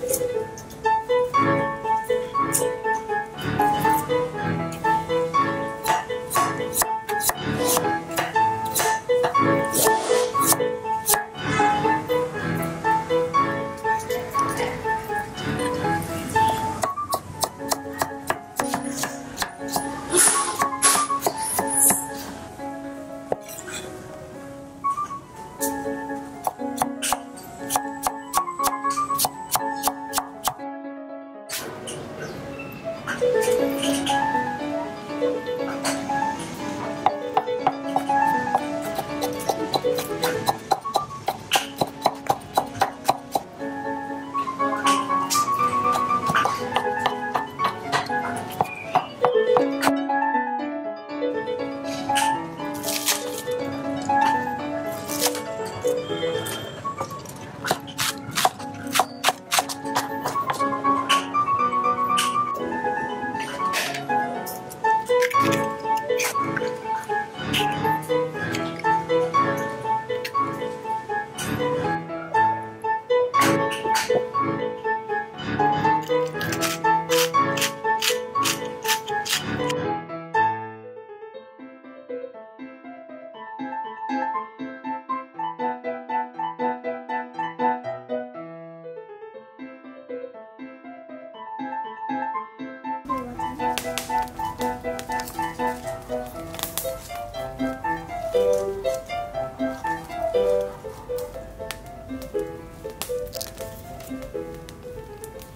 Bye.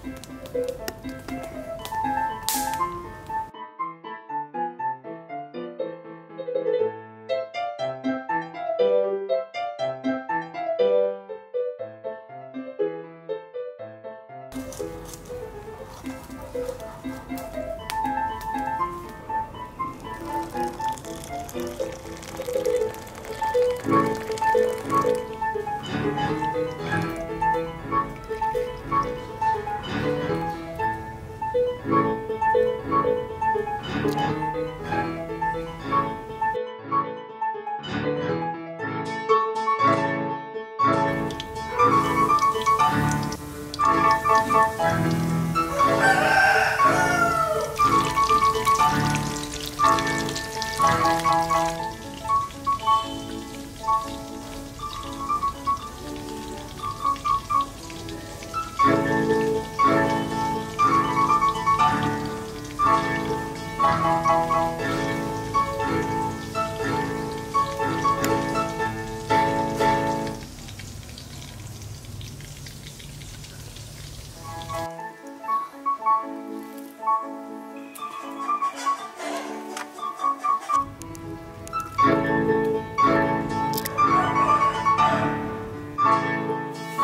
よっしゃ! Yeah.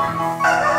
Oh,